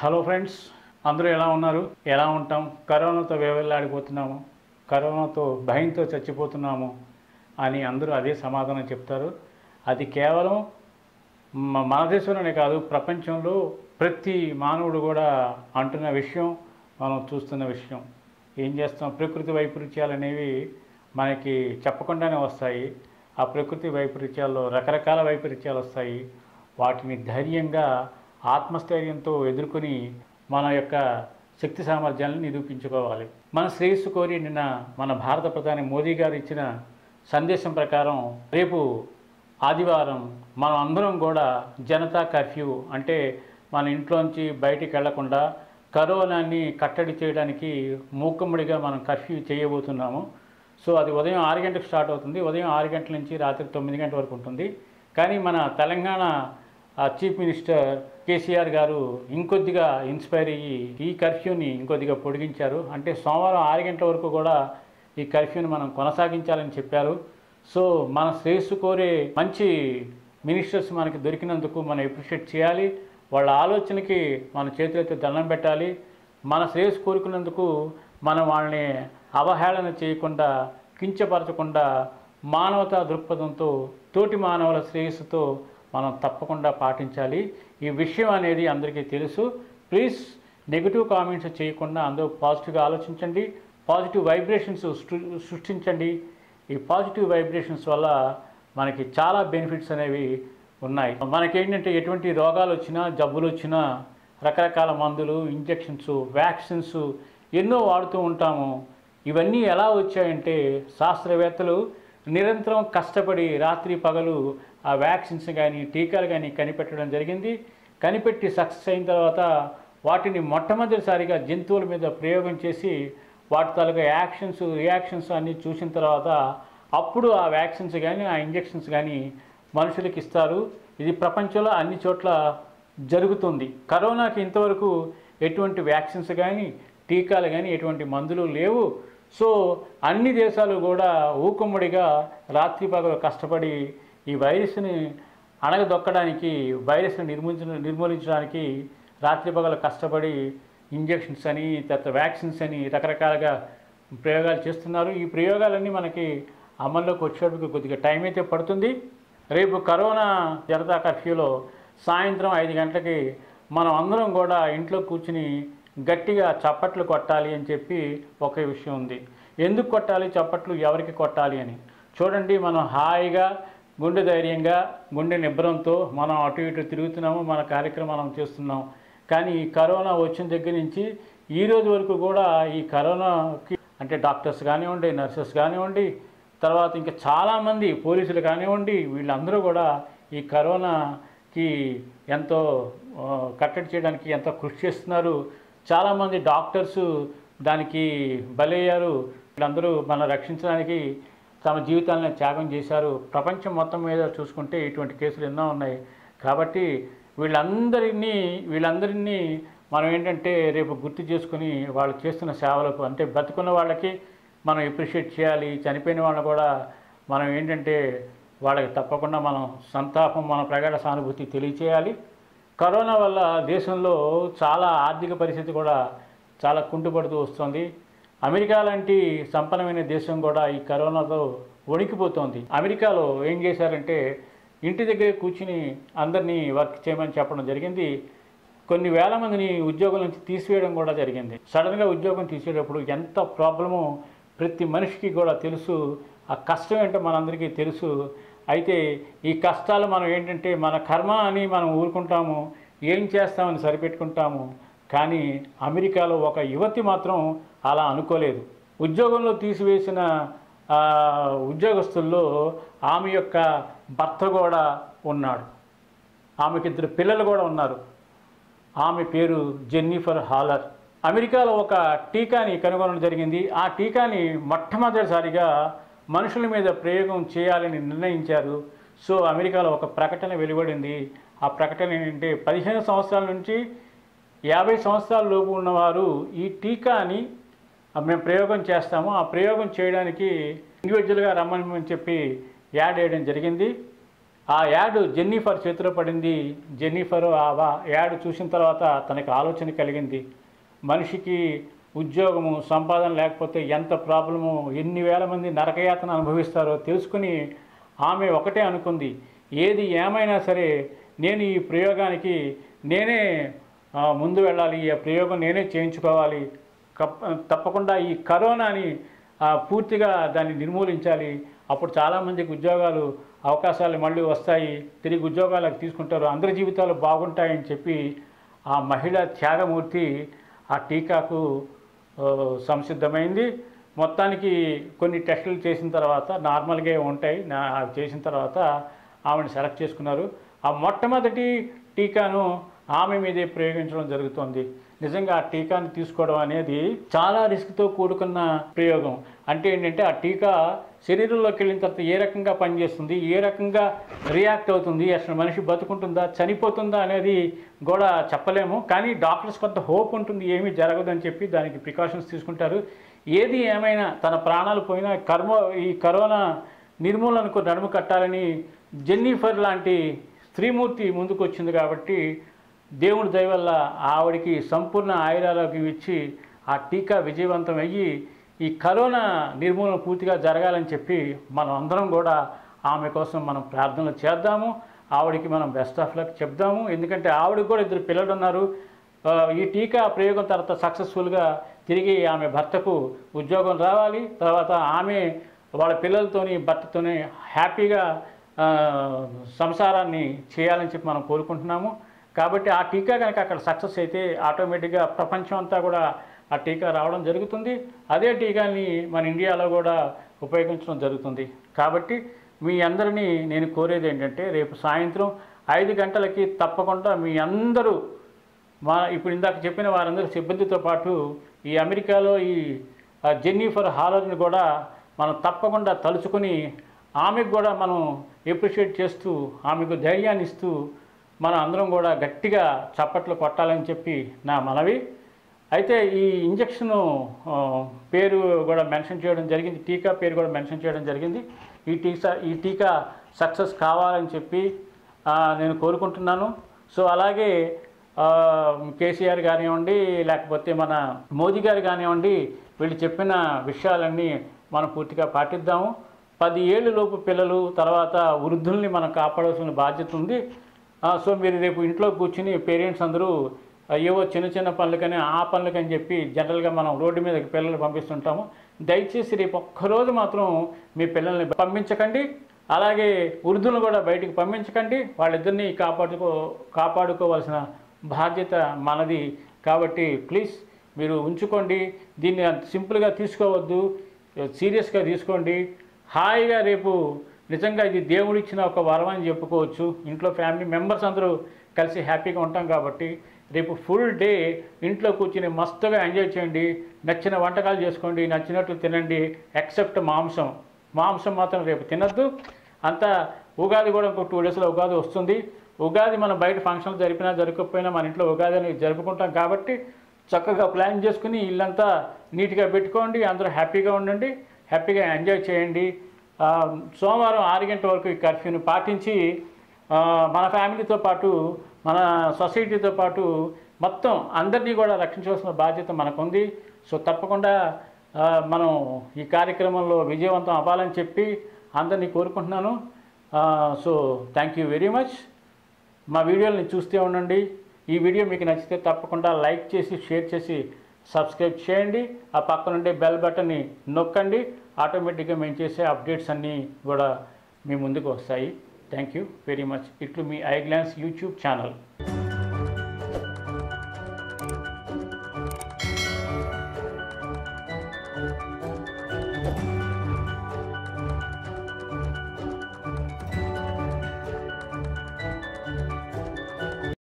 Hello friends అందరూ ఎలా ఉన్నారు? ఎలా ఉంటాం? కరోనాతో వేవెళ్ళాడిపోతున్నాము. కరోనాతో భయంతో చచ్చిపోతున్నాము అని అందరూ అదే సమాధానం చెప్తారు. అది కేవలం మన దేశంలోనే కాదు ప్రపంచంలో ప్రతి మానవుడు కూడా అంటున్న విషయం మనం చూస్తున్న విషయం. ఏం చేస్తాం? ప్రకృతి వైపరీత్యాలు అనేవి మనకి చెప్పకుండానే వస్తాయి. ఆ ప్రకృతి వైపరీత్యాల్లో రకరకాల వైపరీత్యాలు వస్తాయి. వాటిని ధైర్యంగా ఆత్మస్థైర్యంతో ఎదుర్కొని మన యొక్క శక్తి సామర్థ్యాలను నిరూపించుకోవాలి. మన శ్రేయస్సు కోరి నిన్న మన భారత ప్రధాని మోదీ గారు ఇచ్చిన సందేశం ప్రకారం రేపు ఆదివారం మనం అందరం కూడా జనతా కర్ఫ్యూ అంటే మన ఇంట్లోంచి బయటికి వెళ్ళకుండా కరోనాని కట్టడి చేయడానికి మూకుమ్మడిగా మనం కర్ఫ్యూ చేయబోతున్నాము. సో అది ఉదయం ఆరు గంటలకు స్టార్ట్ అవుతుంది. ఉదయం ఆరు గంటల నుంచి రాత్రి తొమ్మిది గంటల వరకు ఉంటుంది. కానీ మన తెలంగాణ ఆ, చీఫ్ మినిస్టర్ కేసీఆర్ గారు ఇంకొద్దిగా ఇన్స్పైర్ అయ్యి ఈ కర్ఫ్యూని ఇంకొద్దిగా పొడిగించారు. అంటే సోమవారం ఆరు గంటల వరకు కూడా ఈ కర్ఫ్యూని మనం కొనసాగించాలని చెప్పారు. సో మన శ్రేయస్సు కోరే మంచి మినిస్టర్స్ మనకి దొరికినందుకు మనం అప్రిషియేట్ చేయాలి. వాళ్ళ ఆలోచనకి మన చేతులైతే దండం పెట్టాలి. మన శ్రేయస్సు కోరుకున్నందుకు మనం వాళ్ళని అవహేళన చేయకుండా కించపరచకుండా మానవతా దృక్పథంతో తోటి మానవుల శ్రేయస్సుతో మనం తప్పకుండా పాటించాలి. ఈ విషయం అనేది అందరికీ తెలుసు. ప్లీజ్ నెగిటివ్ కామెంట్స్ చేయకుండా అందరూ పాజిటివ్గా ఆలోచించండి. పాజిటివ్ వైబ్రేషన్స్ సృష్టించండి. ఈ పాజిటివ్ వైబ్రేషన్స్ వల్ల మనకి చాలా బెనిఫిట్స్ అనేవి ఉన్నాయి. మనకేంటంటే ఎటువంటి రోగాలు వచ్చినా జబ్బులు వచ్చినా రకరకాల మందులు ఇంజెక్షన్స్ వ్యాక్సిన్స్ ఎన్నో వాడుతూ ఉంటాము. ఇవన్నీ ఎలా వచ్చాయంటే శాస్త్రవేత్తలు నిరంతరం కష్టపడి రాత్రి పగలు ఆ వ్యాక్సిన్స్ కానీ టీకాలు కానీ కనిపెట్టడం జరిగింది. కనిపెట్టి సక్సెస్ అయిన తర్వాత వాటిని మొట్టమొదటిసారిగా జంతువుల మీద ప్రయోగం చేసి వాటి తాలూకా యాక్షన్స్ రియాక్షన్స్ అన్నీ చూసిన తర్వాత అప్పుడు ఆ వ్యాక్సిన్స్ కానీ ఆ ఇంజెక్షన్స్ కానీ మనుషులకు ఇస్తారు. ఇది ప్రపంచంలో అన్ని చోట్ల జరుగుతుంది. కరోనాకి ఇంతవరకు ఎటువంటి వ్యాక్సిన్స్ కానీ టీకాలు కానీ ఎటువంటి మందులు లేవు. సో అన్ని దేశాలు కూడా ఊకుమ్మడిగా రాత్రి పగలు కష్టపడి ఈ వైరస్ని అణగదొక్కడానికి వైరస్ని నిర్మించ నిర్మూలించడానికి రాత్రి పగలు కష్టపడి ఇంజెక్షన్స్ అని తర్వాత వ్యాక్సిన్స్ అని రకరకాలుగా ప్రయోగాలు చేస్తున్నారు. ఈ ప్రయోగాలన్నీ మనకి అమల్లోకి వచ్చేటప్పుడు కొద్దిగా టైం అయితే పడుతుంది. రేపు కరోనా జనతా కర్ఫ్యూలో సాయంత్రం ఐదు గంటలకి మనం అందరం కూడా ఇంట్లో కూర్చుని గట్టిగా చప్పట్లు కొట్టాలి అని చెప్పి ఒకే విషయం ఉంది. ఎందుకు కొట్టాలి? చప్పట్లు ఎవరికి కొట్టాలి అని. చూడండి మనం హాయిగా గుండె ధైర్యంగా గుండె నిబ్రంతో మనం అటు ఇటు తిరుగుతున్నాము మన కార్యక్రమం మనం చేస్తున్నాం. కానీ ఈ కరోనా వచ్చిన దగ్గర నుంచి ఈ రోజు వరకు కూడా ఈ కరోనాకి అంటే డాక్టర్స్ కానివ్వండి నర్సెస్ కానివ్వండి తర్వాత ఇంకా చాలామంది పోలీసులు కానివ్వండి వీళ్ళందరూ కూడా ఈ కరోనాకి ఎంతో కట్టడి చేయడానికి ఎంతో కృషి చేస్తున్నారు. చాలామంది డాక్టర్స్ దానికి బలయ్యారు. వీళ్ళందరూ మనం రక్షించడానికి తమ జీవితాలను త్యాగం చేశారు. ప్రపంచం మొత్తం మీద చూసుకుంటే ఇటువంటి కేసులు ఎన్నో ఉన్నాయి. కాబట్టి వీళ్ళందరినీ వీళ్ళందరినీ మనం ఏంటంటే రేపు గుర్తు చేసుకుని వాళ్ళు చేస్తున్న సేవలకు అంటే బతుకున్న వాళ్ళకి మనం ఎప్రిషియేట్ చేయాలి. చనిపోయిన వాళ్ళని కూడా మనం ఏంటంటే వాళ్ళకి తప్పకుండా మనం సంతాపం మన ప్రగాఢ సానుభూతి తెలియచేయాలి. కరోనా వల్ల దేశంలో చాలా ఆర్థిక పరిస్థితి కూడా చాలా కుంటుపడుతూ వస్తుంది. అమెరికా లాంటి సంపన్నమైన దేశం కూడా ఈ కరోనాతో వణికిపోతోంది. అమెరికాలో ఏం చేశారంటే ఇంటి దగ్గరే కూర్చుని అందరినీ వర్క్ చేయమని చెప్పడం జరిగింది. కొన్ని వేల మందిని ఉద్యోగం నుంచి తీసివేయడం కూడా జరిగింది. సడన్గా ఉద్యోగం తీసేటప్పుడు ఎంత ప్రాబ్లమో ప్రతి మనిషికి కూడా తెలుసు. ఆ కష్టం ఏంటో మనందరికీ తెలుసు. అయితే ఈ కష్టాలు మనం ఏంటంటే మన కర్మ అని మనం ఊరుకుంటాము. ఏం చేస్తామని సరిపెట్టుకుంటాము. కానీ అమెరికాలో ఒక యువతి మాత్రం అలా అనుకోలేదు. ఉద్యోగంలో తీసివేసిన ఉద్యోగస్తుల్లో ఆమె యొక్క భర్త కూడా ఉన్నాడు. ఆమెకిద్దరు పిల్లలు కూడా ఉన్నారు. ఆమె పేరు జెన్నిఫర్ హాలర్. అమెరికాలో ఒక టీకాని కనుగొనడం జరిగింది. ఆ టీకాని మొట్టమొదటిసారిగా మనుషుల మీద ప్రయోగం చేయాలని నిర్ణయించారు. సో అమెరికాలో ఒక ప్రకటన వెలువడింది. ఆ ప్రకటన ఏంటంటే పదిహేను సంవత్సరాల నుంచి యాభై సంవత్సరాల లోపు ఉన్నవారు ఈ టీకాని మేము ప్రయోగం చేస్తాము. ఆ ప్రయోగం చేయడానికి ఇండివిజువల్గా రమ్మని చెప్పి యాడ్ వేయడం జరిగింది. ఆ యాడ్ జెన్నిఫర్ చేతిలో పడింది. జెన్నిఫర్ ఆ యాడ్ చూసిన తర్వాత తనకి ఆలోచన కలిగింది. మనిషికి ఉద్యోగము సంపాదన లేకపోతే ఎంత ప్రాబ్లము ఎన్ని వేల మంది నరకయాతన అనుభవిస్తారో తెలుసుకుని ఆమె ఒకటే అనుకుంది. ఏది ఏమైనా సరే నేను ఈ ప్రయోగానికి నేనే ముందు వెళ్ళాలి ఈ ప్రయోగం నేనే చేయించుకోవాలి. తప్పకుండా ఈ కరోనాని పూర్తిగా దాన్ని నిర్మూలించాలి. అప్పుడు చాలామందికి ఉద్యోగాలు అవకాశాలు మళ్ళీ వస్తాయి. తిరిగి ఉద్యోగాలకు తీసుకుంటారు. అందరి జీవితాలు బాగుంటాయని చెప్పి ఆ మహిళ త్యాగమూర్తి ఆ టీకాకు సంసిద్ధమైంది. మొత్తానికి కొన్ని టెస్టులు చేసిన తర్వాత నార్మల్గా ఉంటాయి. నా అవి చేసిన తర్వాత ఆమెను సెలెక్ట్ చేసుకున్నారు. ఆ మొట్టమొదటి టీకాను ఆమె మీదే ప్రయోగించడం జరుగుతోంది. నిజంగా ఆ టీకాని తీసుకోవడం అనేది చాలా రిస్క్తో కూడుకున్న ప్రయోగం. అంటే ఏంటంటే ఆ టీకా శరీరంలోకి వెళ్ళిన తర్వాత ఏ రకంగా పనిచేస్తుంది ఏ రకంగా రియాక్ట్ అవుతుంది అసలు మనిషి బతుకుంటుందా చనిపోతుందా అనేది కూడా చెప్పలేము. కానీ డాక్టర్స్ కొంత హోప్ ఉంటుంది ఏమీ జరగదని చెప్పి దానికి ప్రికాషన్స్ తీసుకుంటారు. ఏది ఏమైనా తన ప్రాణాలు పోయినా కర్మ ఈ కరోనా నిర్మూలనకు నడుము కట్టాలని జెన్నిఫర్ లాంటి స్త్రీమూర్తి ముందుకు వచ్చింది కాబట్టి దేవుడి దయ వల్ల ఆవిడికి సంపూర్ణ ఆయురాలోకి ఇచ్చి ఆ టీకా విజయవంతం అయ్యి ఈ కరోనా నిర్మూలన పూర్తిగా జరగాలని చెప్పి మనం అందరం కూడా ఆమె కోసం మనం ప్రార్థనలు చేద్దాము. ఆవిడికి మనం బెస్ట్ ఆఫ్ లక్ చెప్దాము. ఎందుకంటే ఆవిడకి కూడా ఇద్దరు పిల్లలు ఉన్నారు. ఈ టీకా ప్రయోగం తర్వాత సక్సెస్ఫుల్గా తిరిగి ఆమె భర్తకు ఉద్యోగం రావాలి. తర్వాత ఆమె వాళ్ళ పిల్లలతోని భర్తతోని హ్యాపీగా సంసారాన్ని చేయాలని చెప్పి మనం కోరుకుంటున్నాము. కాబట్టి ఆ టీకా కనుక అక్కడ సక్సెస్ అయితే ఆటోమేటిక్గా ప్రపంచం అంతా కూడా ఆ టీకా రావడం జరుగుతుంది. అదే టీకాని మన ఇండియాలో కూడా ఉపయోగించడం జరుగుతుంది. కాబట్టి మీ అందరినీ నేను కోరేది ఏంటంటే రేపు సాయంత్రం ఐదు గంటలకి తప్పకుండా మీ అందరూ మా ఇప్పుడు ఇందాక చెప్పిన వారందరూ సిబ్బందితో పాటు ఈ అమెరికాలో ఈ జెన్నిఫర్ హాలర్ని కూడా మనం తప్పకుండా తలుచుకొని ఆమెకు కూడా మనం ఎప్రిషియేట్ చేస్తూ ఆమెకు ధైర్యాన్ని ఇస్తూ మనం అందరం కూడా గట్టిగా చప్పట్లు కొట్టాలని చెప్పి నా మనవి. అయితే ఈ ఇంజక్షను పేరు కూడా మెన్షన్ చేయడం జరిగింది. టీకా పేరు కూడా మెన్షన్ చేయడం జరిగింది. ఈ టీకా ఈ టీకా సక్సెస్ కావాలని చెప్పి నేను కోరుకుంటున్నాను. సో అలాగే కేసీఆర్ కానివ్వండి లేకపోతే మన మోదీ గారు కానివ్వండి వీళ్ళు చెప్పిన విషయాలన్నీ మనం పూర్తిగా పాటిద్దాము. పది ఏళ్ళలోపు పిల్లలు తర్వాత వృద్ధుల్ని మనం కాపాడాల్సిన బాధ్యత ఉంది. సో మీరు రేపు ఇంట్లో కూర్చుని పేరెంట్స్ అందరూ అయ్యో ఏవో చిన్న చిన్న పనులకని ఆ పనులకని చెప్పి జనరల్గా మనం రోడ్డు మీదకి పిల్లల్ని పంపిస్తుంటాము. దయచేసి రేపు ఒక్కరోజు మాత్రం మీ పిల్లల్ని పంపించకండి. అలాగే వృద్ధులను కూడా బయటికి పంపించకండి. వాళ్ళిద్దరిని కాపాడుకో కాపాడుకోవాల్సిన బాధ్యత మనది. కాబట్టి ప్లీజ్ మీరు ఉంచుకోండి. దీన్ని అంత సింపుల్గా తీసుకోవద్దు. సీరియస్గా తీసుకోండి. హాయిగా రేపు నిజంగా ఇది దేవుడిచ్చిన ఒక వరం అని చెప్పుకోవచ్చు. ఇంట్లో ఫ్యామిలీ మెంబర్స్ అందరూ కలిసి హ్యాపీగా ఉంటాం కాబట్టి రేపు ఫుల్ డే ఇంట్లో కూర్చుని మస్తుగా ఎంజాయ్ చేయండి. నచ్చిన వంటకాలు చేసుకోండి నచ్చినట్లు తినండి. ఎక్సెప్ట్ మాంసం. మాంసం మాత్రం రేపు తినద్దు. అంతా ఉగాది కూడా ఇంకో టూ డేస్లో ఉగాది వస్తుంది. ఉగాది మనం బయట ఫంక్షన్లు జరిపినా జరగకపోయినా మన ఇంట్లో ఉగాది అనేది జరుపుకుంటాం కాబట్టి చక్కగా ప్లాన్ చేసుకుని ఇల్లంతా నీట్గా పెట్టుకోండి. అందరూ హ్యాపీగా ఉండండి. హ్యాపీగా ఎంజాయ్ చేయండి. సోమవారం ఆరు గంటల వరకు ఈ కర్ఫ్యూని పాటించి మన ఫ్యామిలీతో పాటు మన సొసైటీతో పాటు మొత్తం అందరినీ కూడా రక్షించవలసిన బాధ్యత మనకుంది. సో తప్పకుండా మనం ఈ కార్యక్రమంలో విజయవంతం అవ్వాలని చెప్పి అందరినీ కోరుకుంటున్నాను. So thank you very much. మా వీడియోని చూస్తే ఉండండి. ఈ వీడియో మీకు నచ్చితే తప్పకుండా లైక్ చేసి షేర్ చేసి సబ్స్క్రైబ్ చేయండి. ఆ పక్కనుండే బెల్ బటన్ని నొక్కండి. ఆటోమేటిక్గా మేము చేసే అప్డేట్స్ అన్నీ కూడా మీ ముందుకు వస్తాయి. థ్యాంక్ యూ వెరీ మచ్ ఇట్లు మీ ఐ గ్లాన్స్ యూట్యూబ్ ఛానల్